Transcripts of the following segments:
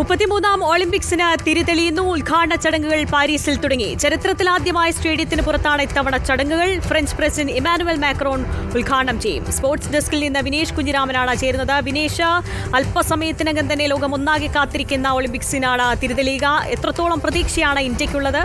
മുപ്പത്തിമൂന്നാം ഒളിമ്പിക്സിന് തിരിതെളിയുന്നു. ഉദ്ഘാടന ചടങ്ങുകൾ പാരീസിൽ തുടങ്ങി. ചരിത്രത്തിലാദ്യമായ സ്റ്റേഡിയത്തിന് പുറത്താണ് ഇത്തവണ ചടങ്ങുകൾ. ഫ്രഞ്ച് പ്രസിഡന്റ് ഇമാനുവൽ മാക്രോൺ ഉദ്ഘാടനം ചെയ്യും. സ്പോർട്സ് ഡെസ്കിൽ നിന്ന് വിനേഷ് കുഞ്ഞിരാമനാണ് ചേരുന്നത്. വിനേഷ് അല്പസമയത്തിനകം തന്നെ ലോകം ഒന്നാകെ കാത്തിരിക്കുന്ന ഒളിമ്പിക്സിനാണ് തിരിതെളിയുക. എത്രത്തോളം പ്രതീക്ഷയാണ് ഇന്ത്യക്കുള്ളത്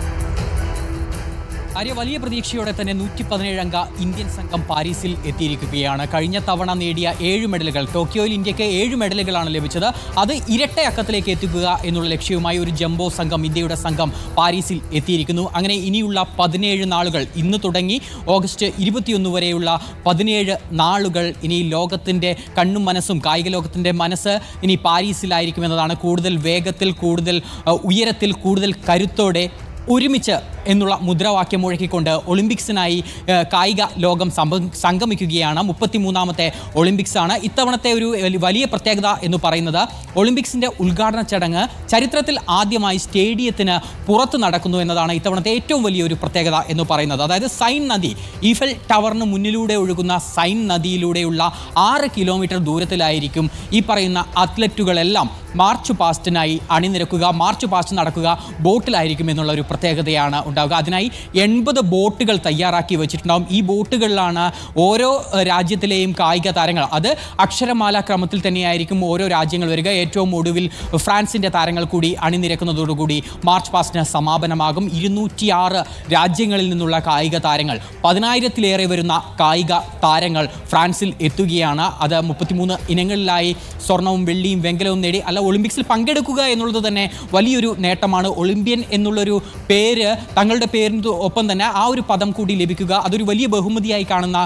ആര്യ വലിയ പ്രതീക്ഷയോടെ തന്നെ നൂറ്റി പതിനേഴംഗ ഇന്ത്യൻ സംഘം പാരീസിൽ എത്തിയിരിക്കുകയാണ്. കഴിഞ്ഞ തവണ നേടിയ ഏഴ് മെഡലുകൾ ടോക്കിയോയിൽ ഇന്ത്യയ്ക്ക് ഏഴ് മെഡലുകളാണ് ലഭിച്ചത്. അത് ഇരട്ട അക്കത്തിലേക്ക് എത്തിക്കുക എന്നുള്ള ലക്ഷ്യവുമായി ഒരു ജംബോ സംഘം ഇന്ത്യയുടെ സംഘം പാരീസിൽ എത്തിയിരിക്കുന്നു. അങ്ങനെ ഇനിയുള്ള പതിനേഴ് നാളുകൾ ഇന്ന് തുടങ്ങി ഓഗസ്റ്റ് ഇരുപത്തിയൊന്ന് വരെയുള്ള പതിനേഴ് നാളുകൾ ഇനി ലോകത്തിന്റെ കണ്ണും മനസ്സും കായിക ലോകത്തിന്റെ മനസ്സ് ഇനി പാരീസിലായിരിക്കുമെന്നതാണ് കൂടുതൽ വേഗത്തിൽ കൂടുതൽ ഉയരത്തിൽ കൂടുതൽ കരുത്തോടെ ഒരുമിച്ച് എന്നുള്ള മുദ്രാവാക്യം മുഴക്കിക്കൊണ്ട് ഒളിമ്പിക്സിനായി കായിക ലോകം സംഗമിക്കുകയാണ് മുപ്പത്തിമൂന്നാമത്തെ ഒളിമ്പിക്സ് ആണ് ഇത്തവണത്തെ ഒരു വലിയ പ്രത്യേകത എന്ന് പറയുന്നത് ഒളിമ്പിക്സിന്റെ ഉദ്ഘാടന ചടങ്ങ് ചരിത്രത്തിൽ ആദ്യമായി സ്റ്റേഡിയത്തിന് പുറത്ത് നടക്കുന്നു എന്നതാണ് ഇത്തവണത്തെ ഏറ്റവും വലിയൊരു പ്രത്യേകത എന്ന് പറയുന്നത്. അതായത് സൈൻ നദി ഈഫൽ ടവറിന് മുന്നിലൂടെ ഒഴുകുന്ന സൈൻ നദിയിലൂടെയുള്ള ആറ് കിലോമീറ്റർ ദൂരത്തിലായിരിക്കും ഈ പറയുന്ന അത്ലറ്റുകളെല്ലാം മാർച്ച് പാസ്റ്റിനായി അണിനിരക്കുക മാർച്ച് പാസ്റ്റ് നടക്കുക ബോട്ടിലായിരിക്കും എന്നുള്ള ഒരു പ്രത്യേകതയാണ് ഉണ്ടാവുക. അതിനായി എൺപത് ബോട്ടുകൾ തയ്യാറാക്കി വെച്ചിട്ടുണ്ടാവും. ഈ ബോട്ടുകളിലാണ് ഓരോ രാജ്യത്തിലെയും കായിക താരങ്ങൾ. അത് അക്ഷരമാല ക്രമത്തിൽ തന്നെയായിരിക്കും ഓരോ രാജ്യങ്ങൾ വരിക. ഏറ്റവും ഒടുവിൽ ഫ്രാൻസിന്റെ താരങ്ങൾ കൂടി അണിനിരക്കുന്നതോടുകൂടി മാർച്ച് പാസ്റ്റിന് സമാപനമാകും. ഇരുന്നൂറ്റിയാറ് രാജ്യങ്ങളിൽ നിന്നുള്ള കായിക താരങ്ങൾ പതിനായിരത്തിലേറെ വരുന്ന കായിക താരങ്ങൾ ഫ്രാൻസിൽ എത്തുകയാണ്. അത് മുപ്പത്തിമൂന്ന് ഇനങ്ങളിലായി സ്വർണവും വെള്ളിയും വെങ്കലവും നേടി അല്ല ഒളിമ്പിക്സിൽ പങ്കെടുക്കുക എന്നുള്ളത് തന്നെ വലിയൊരു നേട്ടമാണ്. ഒളിമ്പ്യൻ എന്നുള്ളൊരു പേര് തങ്ങളുടെ പേരിന് ഒപ്പം തന്നെ ആ ഒരു പദം കൂടി ലഭിക്കുക. അതൊരു വലിയ ബഹുമതിയായി കാണുന്ന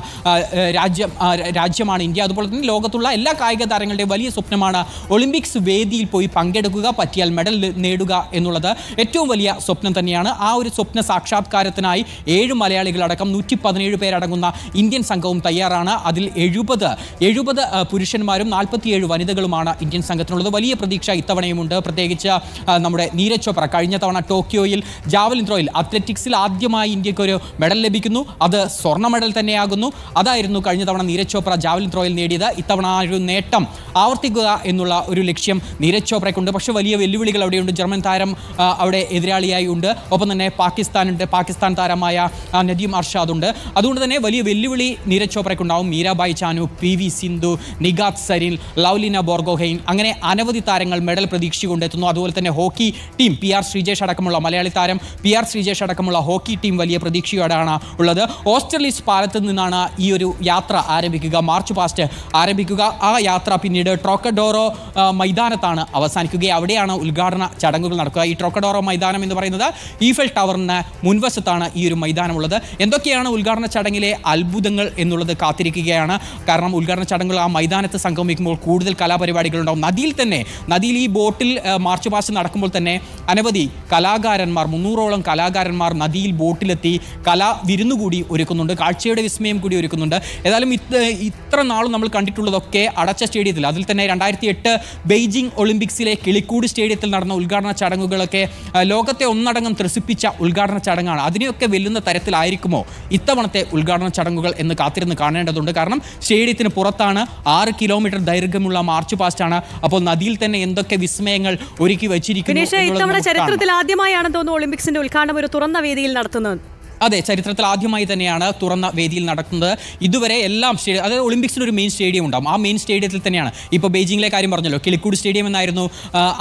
രാജ്യം രാജ്യമാണ് ഇന്ത്യ. അതുപോലെ തന്നെ ലോകത്തുള്ള എല്ലാ കായിക താരങ്ങളുടെയും വലിയ സ്വപ്നമാണ് ഒളിമ്പിക്സ് വേദിയിൽ പോയി പങ്കെടുക്കുക പറ്റിയാൽ മെഡൽ നേടുക എന്നുള്ളത് ഏറ്റവും വലിയ സ്വപ്നം തന്നെയാണ്. ആ ഒരു സ്വപ്ന സാക്ഷാത്കാരത്തിനായി ഏഴ് മലയാളികളടക്കം നൂറ്റി പതിനേഴ് പേരടങ്ങുന്ന ഇന്ത്യൻ സംഘവും തയ്യാറാണ്. അതിൽ എഴുപത് എഴുപത് പുരുഷന്മാരും നാൽപ്പത്തിയേഴ് വനിതകളുമാണ് ഇന്ത്യൻ സംഘത്തിനുള്ളത്. വലിയ പ്രതീക്ഷ ഇത്തവണയുമുണ്ട്. പ്രത്യേകിച്ച് നമ്മുടെ നീരജ് ചോപ്ര കഴിഞ്ഞ തവണ ടോക്കിയോയിൽ ജാവലിൻ ത്രോയിൽ അത്ലറ്റിക്സിൽ ആദ്യമായി ഇന്ത്യയ്ക്ക് ഒരു മെഡൽ ലഭിക്കുന്നു. അത് സ്വർണ മെഡൽ തന്നെയാകുന്നു. അതായിരുന്നു കഴിഞ്ഞ തവണ നീരജ് ചോപ്ര ജാവലിൻ ത്രോയിൽ നേടിയത്. ഇത്തവണ ആ ഒരു നേട്ടം ആവർത്തിക്കുക എന്നുള്ള ഒരു ലക്ഷ്യം നീരജ് ചോപ്രയ്ക്കുണ്ട്. പക്ഷേ വലിയ വെല്ലുവിളികൾ അവിടെയുണ്ട്. ജർമ്മൻ താരം അവിടെ എതിരാളിയായി ഉണ്ട് ഒപ്പം തന്നെ പാകിസ്ഥാനുണ്ട്. പാകിസ്ഥാൻ താരമായ നദീം അർഷാദ് ഉണ്ട് അതുകൊണ്ട് തന്നെ വലിയ വെല്ലുവിളി നീരജ് ചോപ്രയ്ക്കുണ്ടാവും. മീരാബായ് ചാനു പി വി സിന്ധു നിഗാത് സരിൻ ലൗലിന ബോർഗോഹൈൻ അങ്ങനെ അനവധി താരങ്ങൾ മെഡൽ പ്രതീക്ഷിച്ചുകൊണ്ടെത്തുന്നു അതുപോലെ തന്നെ hockey team P R Sreejesh അടക്കമുള്ള മലയാളി താരം പി ആർ അടക്കമുള്ള ഹോക്കി ടീം വലിയ പ്രതീക്ഷയോടാണ് ഉള്ളത്. ഓസ്ട്രേലിയസ് പാലത്ത് നിന്നാണ് ഈ ഒരു യാത്ര ആരംഭിക്കുക. മാർച്ച് പാസ്റ്റ് ആരംഭിക്കുക. ആ യാത്ര പിന്നീട് ട്രോക്കഡോറോ മൈതാനത്താണ് അവസാനിക്കുക. അവിടെയാണ് ഉദ്ഘാടന ചടങ്ങുകൾ നടക്കുക. ഈ ട്രോക്കഡോറോ മൈതാനം എന്ന് പറയുന്നത് ഈഫൽ ടവറിന് മുൻവശത്താണ് ഈ ഒരു മൈതാനമുള്ളത്. എന്തൊക്കെയാണ് ഉദ്ഘാടന ചടങ്ങിലെ അത്ഭുതങ്ങൾ എന്നുള്ളത് കാത്തിരിക്കുകയാണ്. കാരണം ഉദ്ഘാടന ചടങ്ങുകൾ ആ മൈതാനത്ത് സംഗമിക്കുമ്പോൾ കൂടുതൽ കലാപരിപാടികൾ ഉണ്ടാവും നദിയിൽ തന്നെ നദിയിൽ ഈ ബോട്ടിൽ മാർച്ച് പാസ്റ്റ് നടക്കുമ്പോൾ തന്നെ അനവധി കലാകാരന്മാർ മുന്നൂറോളം കലാകാരന്മാർ നദിയിൽ ബോട്ടിലെത്തി കലാ വിരുന്നുകൂടി ഒരുക്കുന്നുണ്ട് കാഴ്ചയുടെ വിസ്മയം കൂടി ഒരുക്കുന്നുണ്ട്. ഏതായാലും ഇത് ഇത്ര നാളും നമ്മൾ കണ്ടിട്ടുള്ളതൊക്കെ അടച്ച സ്റ്റേഡിയത്തിൽ അതിൽ തന്നെ രണ്ടായിരത്തി എട്ട് ബെയ്ജിംഗ് ഒളിമ്പിക്സിലെ കിളിക്കൂട് സ്റ്റേഡിയത്തിൽ നടന്ന ഉദ്ഘാടന ചടങ്ങുകളൊക്കെ ലോകത്തെ ഒന്നടങ്കം ത്രസിപ്പിച്ച ഉദ്ഘാടന ചടങ്ങാണ്. അതിനെയൊക്കെ വെല്ലുന്ന തരത്തിലായിരിക്കുമോ ഇത്തവണത്തെ ഉദ്ഘാടന ചടങ്ങുകൾ എന്ന് കാത്തിരുന്ന് കാണേണ്ടതുണ്ട്. കാരണം സ്റ്റേഡിയത്തിന് പുറത്താണ് ആറ് കിലോമീറ്റർ ദൈർഘ്യമുള്ള മാർച്ച് പാസ്റ്റാണ്. അപ്പോൾ നദിയിൽ തന്നെ എന്തൊക്കെ വിസ്മയങ്ങൾ ഒരുക്കി വെച്ചിരിക്കുന്നു ഇത്തവണ. ചരിത്രത്തിൽ ആദ്യമായാണ് തോന്നുന്നു ഒളിമ്പിക്സിന്റെ ഉദ്ഘാടനം ഒരു തുറന്ന വേദിയിൽ നടത്തുന്നത്. അതെ ചരിത്രത്തിൽ ആദ്യമായി തന്നെയാണ് തുറന്ന വേദിയിൽ നടക്കുന്നത്. ഇതുവരെ എല്ലാം സ്റ്റേഡിയം അതായത് ഒളിമ്പിക്സിന് ഒരു മെയിൻ സ്റ്റേഡിയം ഉണ്ടാകും ആ മെയിൻ സ്റ്റേഡിയത്തിൽ തന്നെയാണ്. ഇപ്പോൾ ബെയ്ജിങ്ങിലെ കാര്യം പറഞ്ഞല്ലോ കിളിക്കൂട് സ്റ്റേഡിയം എന്നായിരുന്നു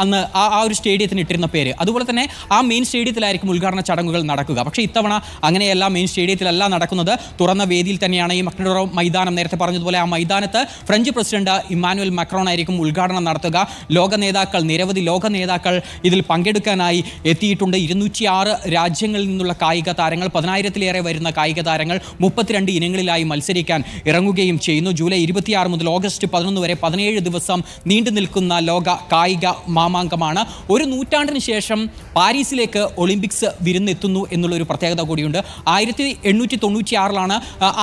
അന്ന് ആ ഒരു സ്റ്റേഡിയത്തിന് ഇട്ടിരുന്ന പേര്. അതുപോലെ തന്നെ ആ മെയിൻ സ്റ്റേഡിയത്തിലായിരിക്കും ഉദ്ഘാടന ചടങ്ങുകൾ നടക്കുക. പക്ഷേ ഇത്തവണ അങ്ങനെയല്ല മെയിൻ സ്റ്റേഡിയത്തിലല്ല നടക്കുന്നത്. തുറന്ന വേദിയിൽ തന്നെയാണ് ഈ മക്നഡോറോ മൈതാനം നേരത്തെ പറഞ്ഞതുപോലെ ആ മൈതാനത്ത് ഫ്രഞ്ച് പ്രസിഡന്റ് ഇമ്മാനുവൽ മക്രോൺ ആയിരിക്കും ഉദ്ഘാടനം നടത്തുക. ലോക നേതാക്കൾ നിരവധി ലോക നേതാക്കൾ ഇതിൽ പങ്കെടുക്കാനായി എത്തിയിട്ടുണ്ട്. ഇരുന്നൂറ്റിയാറ് രാജ്യങ്ങളിൽ നിന്നുള്ള കായിക താരങ്ങൾ പതിനായിരത്തിലേറെ വരുന്ന കായിക താരങ്ങൾ മുപ്പത്തിരണ്ട് ഇനങ്ങളിലായി മത്സരിക്കാൻ ഇറങ്ങുകയും ചെയ്യുന്നു. ജൂലൈ ഇരുപത്തിയാറ് മുതൽ ഓഗസ്റ്റ് പതിനൊന്ന് വരെ പതിനേഴ് ദിവസം നീണ്ടു നിൽക്കുന്ന ലോക കായിക മാമാങ്കമാണ്. ഒരു നൂറ്റാണ്ടിന് ശേഷം പാരീസിലേക്ക് ഒളിമ്പിക്സ് വിരുന്നെത്തുന്നു എന്നുള്ളൊരു പ്രത്യേകത കൂടിയുണ്ട്. ആയിരത്തി എണ്ണൂറ്റി തൊണ്ണൂറ്റി ആറിലാണ്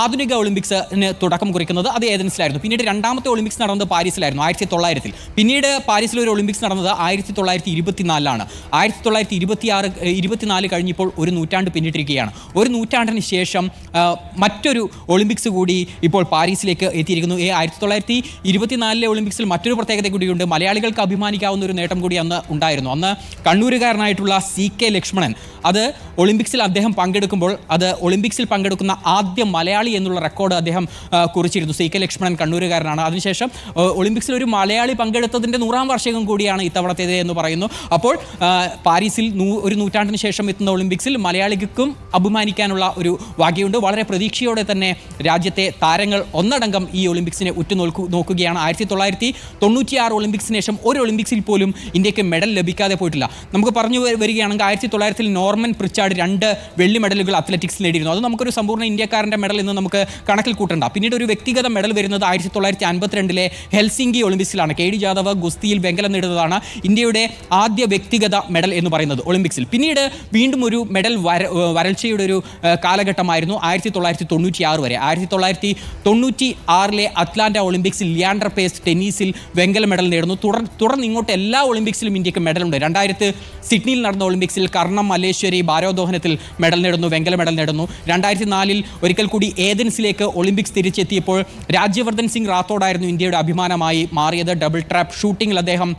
ആധുനിക ഒളിമ്പിക്സിന് തുടക്കം കുറിക്കുന്നത്. അത് ഏതൻസിലായിരുന്നു? പിന്നീട് രണ്ടാമത്തെ ഒളിമ്പിക്സ് നടന്നത് പാരീസിലായിരുന്നു ആയിരത്തി തൊള്ളായിരത്തിൽ പിന്നീട് പാരീസിൽ ഒരു ഒളിമ്പിക്സ് നടന്നത് ആയിരത്തി തൊള്ളായിരത്തി ഇരുപത്തിനാലിലാണ് ആയിരത്തി തൊള്ളായിരത്തി ഇരുപത്തിയാറ് ഇരുപത്തിനാല് കഴിഞ്ഞപ്പോൾ ഒരു നൂറ്റാണ്ട് പിന്നിട്ടിരിക്കുകയാണ്. ഒരു നൂറ്റാണ്ടിന് ശേഷം മറ്റൊരു ഒളിമ്പിക്സ് കൂടി ഇപ്പോൾ പാരീസിലേക്ക് എത്തിയിരിക്കുന്നു. ഈ ആയിരത്തി തൊള്ളായിരത്തി ഇരുപത്തിനാലിലെ ഒളിമ്പിക്സിൽ മറ്റൊരു പ്രത്യേകത കൂടിയുണ്ട്. മലയാളികൾക്ക് അഭിമാനിക്കാവുന്ന ഒരു നേട്ടം കൂടി അന്ന് ഉണ്ടായിരുന്നു. അന്ന് കണ്ണൂരുകാരനായിട്ടുള്ള സി കെ ലക്ഷ്മണൻ അത് ഒളിമ്പിക്സിൽ അദ്ദേഹം പങ്കെടുക്കുമ്പോൾ അത് ഒളിമ്പിക്സിൽ പങ്കെടുക്കുന്ന ആദ്യ മലയാളി എന്നുള്ള റെക്കോർഡ് അദ്ദേഹം കുറിച്ചിരുന്നു. സി കെ ലക്ഷ്മണൻ കണ്ണൂരുകാരനാണ്. അതിനുശേഷം ഒളിമ്പിക്സിൽ ഒരു മലയാളി പങ്കെടുത്തതിന്റെ നൂറാം വാർഷികം കൂടിയാണ് ഇത്തവണത്തേത് എന്ന് പറയുന്നു. അപ്പോൾ പാരീസിൽ ഒരു നൂറ്റാണ്ടിന് ശേഷം എത്തുന്ന ഒളിമ്പിക്സിൽ മലയാളികൾക്കും അഭിമാനിക്കാനുള്ള ഒരു വകയുണ്ട് വളരെ പ്രതീക്ഷയോടെ തന്നെ രാജ്യത്തെ താരങ്ങൾ ഒന്നടങ്കം ഈ ഒളിമ്പിക്സിനെ ഉറ്റുനോക്കു നോക്കുകയാണ്. ആയിരത്തി തൊള്ളായിരത്തി തൊണ്ണൂറ്റിയാറ് ഒളിമ്പിക്സിന് ശേഷം ഒരു ഒളിമ്പിക്സിൽ പോലും ഇന്ത്യയ്ക്ക് മെഡൽ ലഭിക്കാതെ പോയിട്ടില്ല. നമുക്ക് പറഞ്ഞു വരികയാണെങ്കിൽ ആയിരത്തി തൊള്ളായിരത്തിൽ നോർമൻ പ്രിച്ചാർഡ് രണ്ട് വെള്ളി മെഡലുകൾ അത്ലറ്റിക്സിൽ നേടിയിരുന്നു. അത് നമുക്കൊരു സമ്പൂർണ ഇന്ത്യക്കാരന്റെ മെഡൽ എന്ന് നമുക്ക് കണക്കിൽ കൂട്ടണ്ട. പിന്നീട് ഒരു വ്യക്തിഗത മെഡൽ വരുന്നത് ആയിരത്തി തൊള്ളായിരത്തി അൻപത്തിരണ്ടിലെ ഹെൽസിംഗി ഒളിമ്പിക്സിലാണ്. കെ ഡി ജാദവ് ഗുസ്തിയിൽ വെങ്കലം നേടുന്നതാണ് ഇന്ത്യയുടെ ആദ്യ വ്യക്തിഗത മെഡൽ എന്ന് പറയുന്നത് ഒളിമ്പിക്സിൽ. പിന്നീട് വീണ്ടും ഒരു മെഡൽ വര വരൾച്ചയുടെ ഒരു ഏഹ് കാലഘട്ടമായിരുന്നു ആയിരത്തി തൊള്ളായിരത്തി തൊണ്ണൂറ്റി ആറ് വരെ. ആയിരത്തി തൊള്ളായിരത്തി തൊണ്ണൂറ്റി ആറിലെ അറ്റ്ലാന്റ ഒളിമ്പിക്സിൽ ലിയാൻഡർ പേസ് ടെന്നീസിൽ വെങ്കല മെഡൽ നേടുന്നു. തുടർ തുടർന്ന് ഇങ്ങോട്ട് എല്ലാ ഒളിമ്പിക്സിലും ഇന്ത്യയ്ക്ക് മെഡലുണ്ട്. രണ്ടായിരത്തി സിഡ്നിയിൽ നടന്ന ഒളിമ്പിക്സിൽ കർണം മലേശ്വരി ഭാരോദോഹനത്തിൽ മെഡൽ നേടുന്നു വെങ്കല മെഡൽ നേടുന്നു. രണ്ടായിരത്തി നാലിൽ ഒരിക്കൽ കൂടി ഏതൻസിലേക്ക് ഒളിമ്പിക്സ് തിരിച്ചെത്തിയപ്പോൾ രാജ്യവർദ്ധൻ സിംഗ് റാത്തോഡായിരുന്നു ഇന്ത്യയുടെ അഭിമാനമായി മാറിയത്. ഡബിൾ ട്രാപ്പ് ഷൂട്ടിങ്ങിൽ അദ്ദേഹം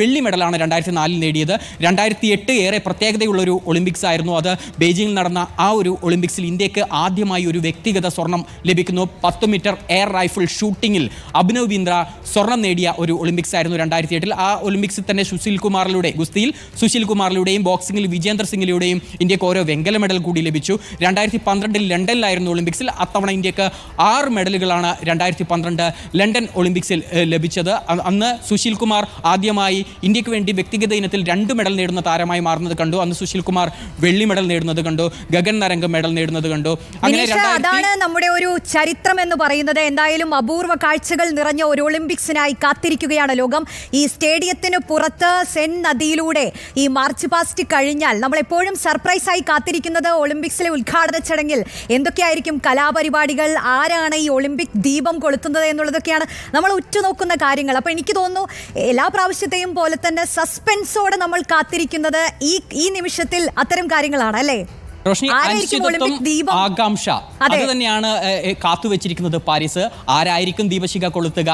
വെള്ളി മെഡലാണ് രണ്ടായിരത്തി നാലിൽ നേടിയത്. രണ്ടായിരത്തി എട്ട് ഏറെ പ്രത്യേകതയുള്ളൊരു ഒളിമ്പിക്സ് ആയിരുന്നു അത്. ബെയ്ജിങ്ങിൽ നടന്ന ആ ഒരു ഒളിമ്പിക്സിൽ ഇന്ത്യയ്ക്ക് ആദ്യമായി ഒരു വ്യക്തിഗത സ്വർണം ലഭിക്കുന്നു. പത്ത് മീറ്റർ എയർ റൈഫിൾ ഷൂട്ടിങ്ങിൽ അഭിനവ് ബിന്ദ്ര സ്വർണം നേടിയ ഒരു ഒളിമ്പിക്സ് ആയിരുന്നു രണ്ടായിരത്തി എട്ടിൽ ആ ഒളിമ്പിക്സിൽ തന്നെ സുശീൽ കുമാറിലൂടെ ഗുസ്തിയിൽ സുശീൽ കുമാറിലൂടെയും ബോക്സിംഗിൽ വിജേന്ദർ സിംഗിലൂടെയും ഇന്ത്യയ്ക്ക് ഓരോ വെങ്കല മെഡൽ കൂടി ലഭിച്ചു. രണ്ടായിരത്തി പന്ത്രണ്ടിൽ ലണ്ടനിലായിരുന്നു ഒളിമ്പിക്സിൽ അത്തവണ ഇന്ത്യയ്ക്ക് ആറ് മെഡലുകളാണ് രണ്ടായിരത്തി പന്ത്രണ്ട് ലണ്ടൻ ഒളിമ്പിക്സിൽ ലഭിച്ചത്. അന്ന് സുശീൽ കുമാർ ആദ്യമായി ഇന്ത്യയ്ക്ക് വേണ്ടി വ്യക്തിഗത ഇനത്തിൽ രണ്ട് മെഡൽ നേടുന്ന താരമായി മാറുന്നത് കണ്ടു. അന്ന് സുശീൽ കുമാർ വെള്ളി മെഡൽ നേടുന്നത് കണ്ടു. ഗഗൻ നരംഗ് മെഡൽ നേടുന്നത് കണ്ടു. അങ്ങനെ അതാണ് നമ്മുടെ ഒരു ചരിത്രം എന്ന് പറയുന്നത്. എന്തായാലും അപൂർവ കാഴ്ചകൾ നിറഞ്ഞ ഒരു ഒളിമ്പിക്സിനായി കാത്തിരിക്കുകയാണ് ലോകം. ഈ സ്റ്റേഡിയത്തിന് പുറത്ത് സെൻ നദിയിലൂടെ ഈ മാർച്ച് പാസ്റ്റ് കഴിഞ്ഞാൽ നമ്മൾ എപ്പോഴും സർപ്രൈസ് ആയി കാത്തിരിക്കുന്നത് ഒളിമ്പിക്സിലെ ഉദ്ഘാടന ചടങ്ങിൽ. എന്തൊക്കെയായിരിക്കും കലാപരിപാടികൾ? ആരാണ് ഈ ഒളിമ്പിക് ദീപം കൊളുത്തുന്നത് എന്നുള്ളതൊക്കെയാണ് നമ്മൾ ഉറ്റുനോക്കുന്ന കാര്യങ്ങൾ. അപ്പോൾ എനിക്ക് തോന്നുന്നു എല്ലാ പ്രാവശ്യത്തെയും പോലെ തന്നെ സസ്പെൻസോടെ നമ്മൾ കാത്തിരിക്കുന്നത് ഈ ഈ നിമിഷത്തിൽ അത്തരം കാര്യങ്ങളാണ് അല്ലേ? റോഷ്നി അനിശ്ചിതത്വം? ആകാംക്ഷ. അത്. തന്നെയാണ് കാത്തുവെച്ചിരിക്കുന്നത് പാരീസ്. ആരായിരിക്കും ദീപശിഖ കൊളുത്തുക?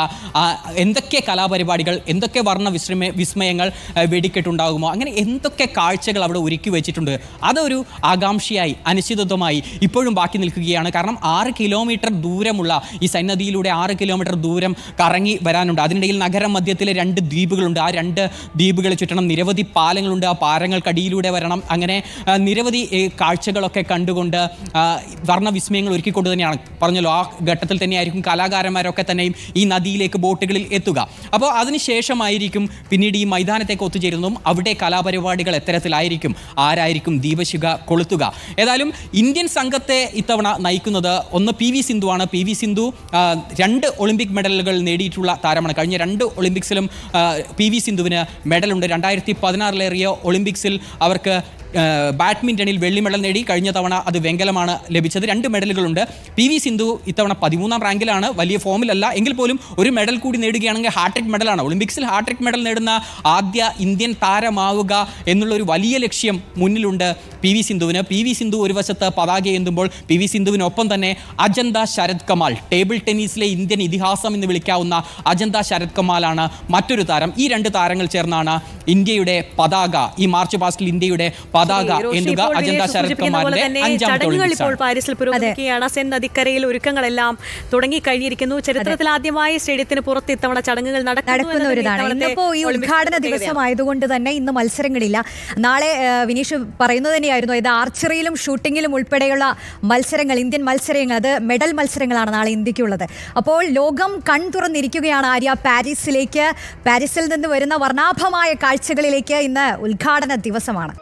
എന്തൊക്കെ കലാപരിപാടികൾ എന്തൊക്കെ വർണ വിസ്മയ വിസ്മയങ്ങൾ വെടിക്കെട്ടുണ്ടാകുമോ? അങ്ങനെ എന്തൊക്കെ കാഴ്ചകൾ അവിടെ ഒരുക്കി വെച്ചിട്ടുണ്ട്? അതൊരു ആകാംക്ഷയായി അനിശ്ചിതത്വമായി ഇപ്പോഴും ബാക്കി നിൽക്കുകയാണ്. കാരണം ആറ് കിലോമീറ്റർ ദൂരമുള്ള ഈ സന്നദ്ധിയിലൂടെ ആറ് കിലോമീറ്റർ ദൂരം കറങ്ങി വരാനുണ്ട്. അതിനിടയിൽ നഗരം മധ്യത്തിലെ രണ്ട് ദ്വീപുകളുണ്ട്. ആ രണ്ട് ദ്വീപുകളെ ചുറ്റണം നിരവധി പാലങ്ങളുണ്ട്. ആ പാലങ്ങൾക്കടിയിലൂടെ വരണം. അങ്ങനെ നിരവധി ഏ, കാഴ്ചകളൊക്കെ കണ്ടുകൊണ്ട് വർണവിസ്മയങ്ങൾ ഒരുക്കിക്കൊണ്ട് തന്നെയാണ്. പറഞ്ഞല്ലോ ആ ഘട്ടത്തിൽ തന്നെയായിരിക്കും കലാകാരന്മാരൊക്കെ തന്നെയും ഈ നദിയിലേക്ക് ബോട്ടുകളിൽ എത്തുക. അപ്പോൾ അതിനുശേഷമായിരിക്കും പിന്നീട് ഈ മൈതാനത്തേക്ക് ഒത്തുചേരുന്നതും അവിടെ കലാപരിപാടികൾ എത്തരത്തിലായിരിക്കും. ആരായിരിക്കും ദീപശിഖ കൊളുത്തുക? ഏതായാലും ഇന്ത്യൻ സംഘത്തെ ഇത്തവണ നയിക്കുന്നത് ഒന്ന് പി വി സിന്ധുവാണ് പി വി സിന്ധു രണ്ട് ഒളിമ്പിക് മെഡലുകൾ നേടിയിട്ടുള്ള താരമാണ്. കഴിഞ്ഞ രണ്ട് ഒളിമ്പിക്സിലും പി വി സിന്ധുവിന് മെഡലുണ്ട്. രണ്ടായിരത്തി പതിനാറിലേറിയ ഒളിമ്പിക്സിൽ അവർക്ക് ബാഡ്മിന്റണിൽ വെള്ളി മെഡൽ നേടി. കഴിഞ്ഞ തവണ അത് വെങ്കലമാണ് ലഭിച്ചത്. രണ്ട് മെഡലുകളുണ്ട്. പി വി സിന്ധു ഇത്തവണ പതിമൂന്നാം റാങ്കിലാണ്. വലിയ ഫോമിലല്ല. എങ്കിൽ പോലും ഒരു മെഡൽ കൂടി നേടുകയാണെങ്കിൽ ഹാട്രിക് മെഡലാണ്. ഒളിമ്പിക്സിൽ ഹാട്രിക് മെഡൽ നേടുന്ന ആദ്യ ഇന്ത്യൻ താരമാവുക എന്നുള്ള ഒരു വലിയ ലക്ഷ്യം മുന്നിലുണ്ട് പി വി സിന്ധുവിന്. പി വി സിന്ധു ഒരു വശത്ത് പതാക എന്തുമ്പോൾ പി വി സിന്ധുവിനൊപ്പം തന്നെ അജന്ത ശരത് കമാൽ. ടേബിൾ ടെന്നീസിലെ ഇന്ത്യൻ ഇതിഹാസം എന്ന് വിളിക്കാവുന്ന അജന്ത ശരത് കമാലാണ് മറ്റൊരു താരം. ഈ രണ്ട് താരങ്ങൾ ചേർന്നാണ് ഇന്ത്യയുടെ പതാക. ഈ മാർച്ച് പാസ്റ്റിൽ ഇന്ത്യയുടെ പതാക എന്നുക എന്തുക അജന്ത അഞ്ചാമത്തെ ചടങ്ങുകൾ ഇപ്പോൾ പാരീസിൽ പുരോഗമിക്കുകയാണ്. സെൻ നദിക്കരയിൽ ഒരുക്കങ്ങളെല്ലാം തുടങ്ങി കഴിഞ്ഞിരിക്കുന്നു ചരിത്രത്തിൽ ആദ്യമായി സ്റ്റേഡിയത്തിന് പുറത്ത് ഇത്തവണ ചടങ്ങുകൾ നടക്കുന്നു നടക്കുന്ന എന്നത് ഇന്നിപ്പോ ഈ ഉദ്ഘാടന. ദിവസമായതുകൊണ്ട് തന്നെ ഇന്ന് മത്സരങ്ങളില്ല. നാളെ വിനീഷ് പറയുന്നത് തന്നെയായിരുന്നു. ഇത് ആർച്ചറിയിലും ഷൂട്ടിങ്ങിലും ഉൾപ്പെടെയുള്ള മത്സരങ്ങൾ ഇന്ത്യൻ മത്സരങ്ങൾ അത് മെഡൽ മത്സരങ്ങളാണ് നാളെ ഇന്ത്യക്കുള്ളത്. അപ്പോൾ ലോകം കൺ തുറന്നിരിക്കുകയാണ് ആര്യ പാരീസിലേക്ക്. പാരീസിൽ നിന്ന് വരുന്ന വർണാഭമായ കാഴ്ചകളിലേക്ക് ഇന്ന് ഉദ്ഘാടന ദിവസമാണ്.